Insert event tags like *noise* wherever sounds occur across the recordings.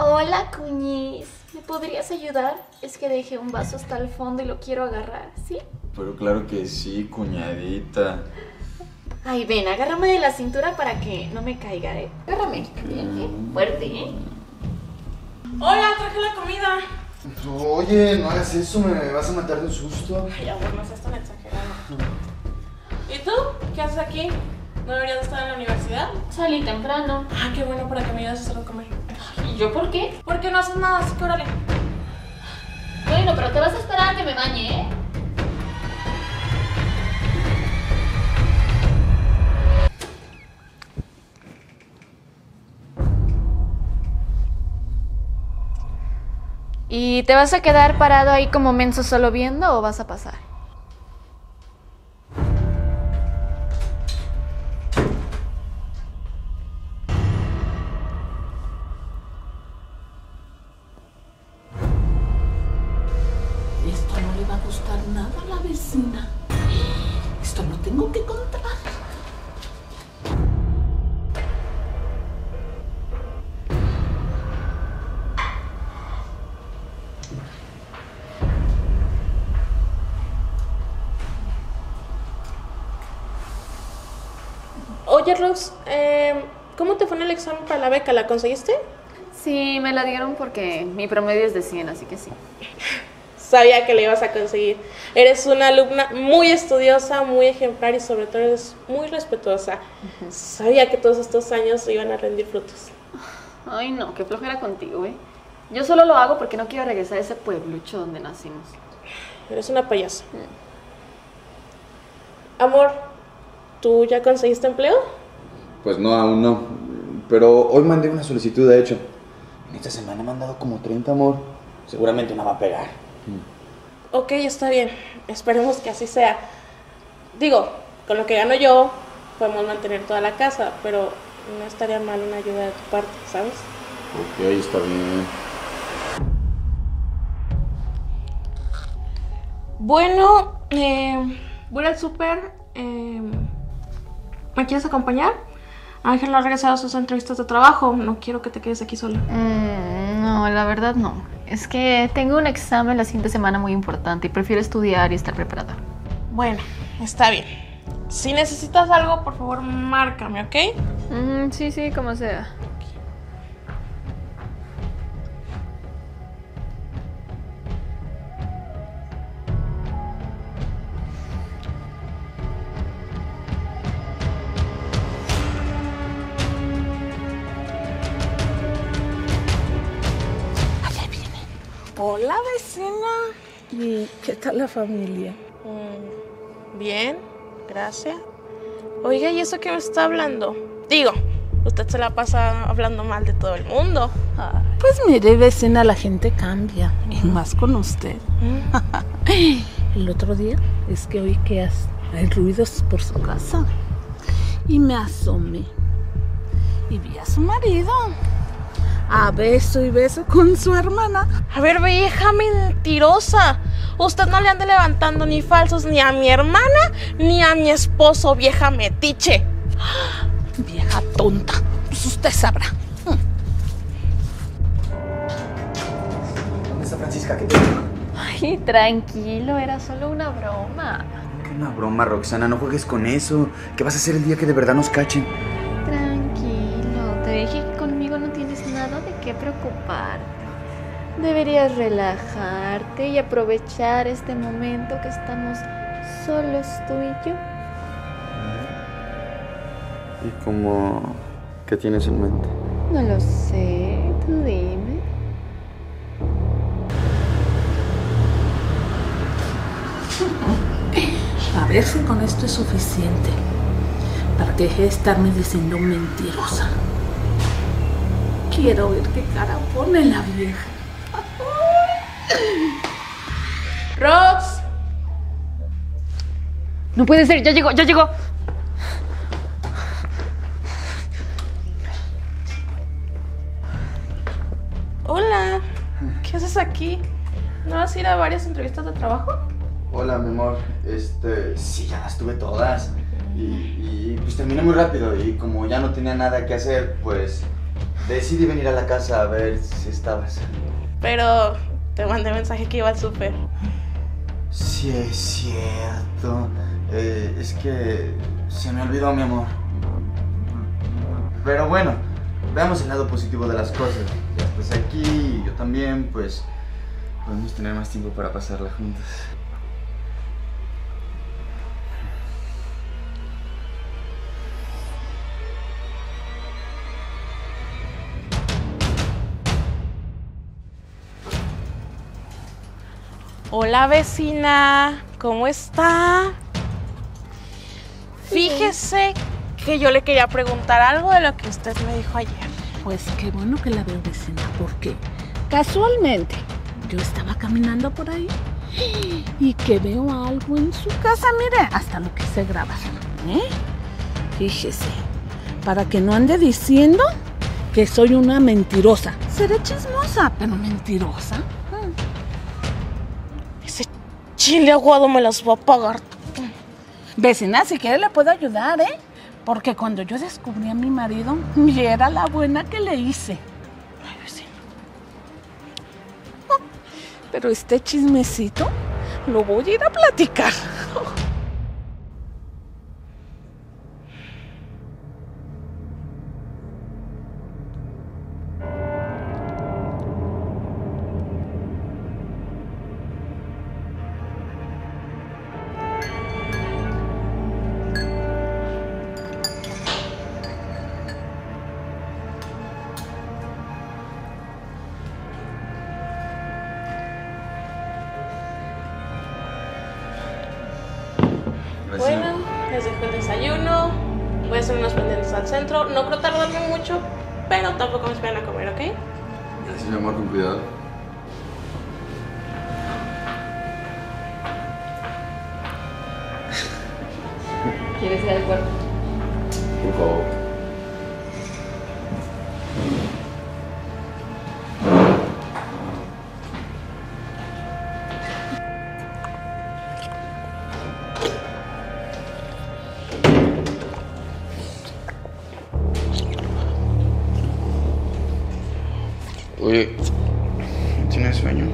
Hola, cuñiz. ¿Me podrías ayudar? Es que dejé un vaso hasta el fondo y lo quiero agarrar, ¿sí? Pero claro que sí, cuñadita. Ay, ven, agárrame de la cintura para que no me caiga, ¿eh? Agárrame. Bien, ¿eh? Fuerte, ¿eh? Hola, traje la comida. Oye, no hagas eso, me vas a matar de un susto. Ay, amor, no seas tan exagerado. ¿Y tú? ¿Qué haces aquí? ¿No deberías estar en la universidad? Salí temprano. Ah, qué bueno para que me ayudes a hacer comer. ¿Y yo por qué? ¿Por qué no haces nada? Así que órale. Bueno, pero te vas a esperar a que me bañe, ¿eh? ¿Y te vas a quedar parado ahí como menso solo viendo o vas a pasar? Oye, Rox, eh, ¿cómo te fue en el examen para la beca? ¿La conseguiste? Sí, me la dieron porque mi promedio es de 100, así que sí. Sabía que la ibas a conseguir. Eres una alumna muy estudiosa, muy ejemplar y sobre todo eres muy respetuosa. Sabía que todos estos años iban a rendir frutos. Ay, no, qué flojera contigo, ¿eh? Yo solo lo hago porque no quiero regresar a ese pueblucho donde nacimos. Eres una payasa. Amor, ¿tú ya conseguiste empleo? Pues no, aún no. Pero hoy mandé una solicitud, de hecho. En esta semana he mandado como 30, amor. Seguramente una va a pegar. Ok, está bien. Esperemos que así sea. Digo, con lo que gano yo, podemos mantener toda la casa, pero no estaría mal una ayuda de tu parte, ¿sabes? Ok, está bien. Bueno, eh, voy al súper. eh, ¿Me quieres acompañar? Ángel no ha regresado a sus entrevistas de trabajo. No quiero que te quedes aquí sola. Mm, no, la verdad no. Es que tengo un examen la siguiente semana muy importante y prefiero estudiar y estar preparada. Bueno, está bien. Si necesitas algo, por favor, márcame, ¿ok? Mm, sí, sí, como sea. Hola, vecina. ¿Y qué tal la familia? Mm, bien, gracias. Oiga, ¿y eso qué me está hablando? Digo, usted se la pasa hablando mal de todo el mundo. Pues mire, vecina, la gente cambia. Y más con usted. *laughs* El otro día es que oí que hay ruidos por su casa. Y me asomé. Y vi a su marido. A beso y beso con su hermana. A ver, vieja mentirosa. Usted no le ande levantando ni falsos ni a mi hermana ni a mi esposo, vieja metiche. Vieja tonta. Pues usted sabrá. ¿Dónde está Francisca? ¿Qué te Ay, tranquilo, era solo una broma. ¿Qué una broma, Roxana? No juegues con eso. ¿Qué vas a hacer el día que de verdad nos cachen? Preocuparte. Deberías relajarte y aprovechar este momento que estamos solos tú y yo. ¿Y cómo... qué tienes en mente? No lo sé, tú dime. A ver si con esto es suficiente. Para que deje de estarme diciendo mentirosa. Quiero ver qué cara pone la vieja. Rox, No puede ser, ya llegó, ya llegó. hola. ¿Qué haces aquí? ¿No vas a ir a varias entrevistas de trabajo? Hola, mi amor. Este, sí, ya las tuve todas. Y, y, pues terminé muy rápido y como ya no tenía nada que hacer, pues decidí venir a la casa a ver si estabas. Pero te mandé mensaje que iba al súper. Sí, es cierto. Eh, es que se me olvidó, mi amor. Pero bueno, veamos el lado positivo de las cosas. Ya estás aquí, y yo también, pues podemos tener más tiempo para pasarla juntas. Hola vecina, ¿cómo está? Fíjese que yo le quería preguntar algo de lo que usted me dijo ayer. Pues qué bueno que la veo vecina, porque casualmente yo estaba caminando por ahí y que veo algo en su casa, mire, hasta lo quise grabar. ¿eh? Fíjese, para que no ande diciendo que soy una mentirosa. Seré chismosa, pero mentirosa. Chile aguado me las va a pagar. Vecina, si quiere le puedo ayudar, ¿eh? Porque cuando yo descubrí a mi marido, y era la buena que le hice. Ay, vecina. Pero este chismecito lo voy a ir a platicar. Bueno, les dejo el desayuno. Voy a hacer unos pendientes al centro. No creo tardarme mucho, pero tampoco me esperan a comer, ¿ok? Gracias, mi amor, con cuidado. ¿Quieres ir al cuarto? Por favor. Oye, ¿tienes sueño?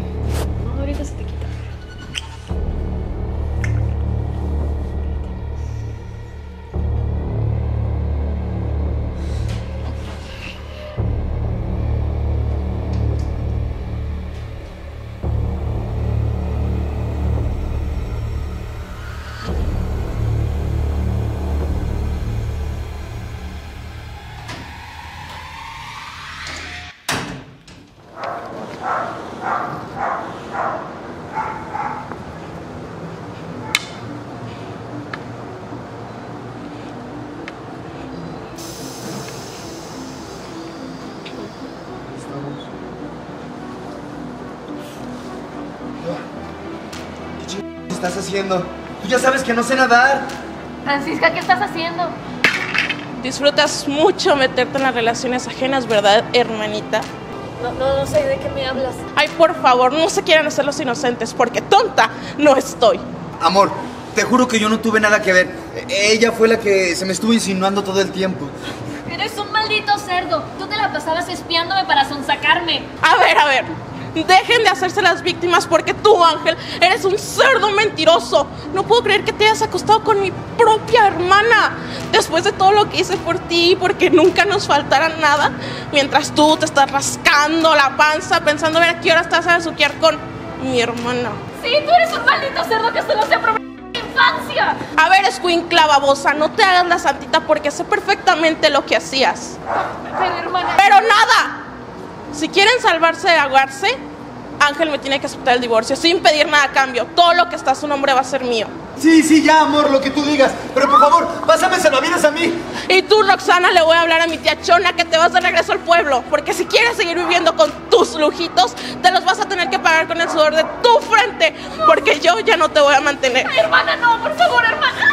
¿Qué estás haciendo? Tú ya sabes que no sé nadar. Francisca, ¿qué estás haciendo? Disfrutas mucho meterte en las relaciones ajenas, ¿verdad, hermanita? No, no, no sé de qué me hablas. Ay, por favor, no se quieran hacer los inocentes, porque tonta no estoy. Amor, te juro que yo no tuve nada que ver. Ella fue la que se me estuvo insinuando todo el tiempo. Eres un maldito cerdo. Tú te la pasabas espiándome para sonsacarme. A ver, a ver. Dejen de hacerse las víctimas porque tú, Ángel, eres un cerdo mentiroso. No puedo creer que te hayas acostado con mi propia hermana. Después de todo lo que hice por ti, porque nunca nos faltara nada, mientras tú te estás rascando la panza pensando a ver a qué hora estás a besuquear con mi hermana. Sí, tú eres un maldito cerdo que solo se aprovecha infancia. A ver, escuincla babosa, no te hagas la santita porque sé perfectamente lo que hacías. Pero hermana. Pero nada. Si quieren salvarse de ahogarse, Ángel me tiene que aceptar el divorcio sin pedir nada a cambio. Todo lo que está a su nombre va a ser mío. Sí, sí, ya, amor, lo que tú digas. Pero por favor, pásame salvavidas a mí. Y tú, Roxana, le voy a hablar a mi tía Chona que te vas de regreso al pueblo. Porque si quieres seguir viviendo con tus lujitos, te los vas a tener que pagar con el sudor de tu frente. Porque yo ya no te voy a mantener. Hermana, no, por favor, hermana.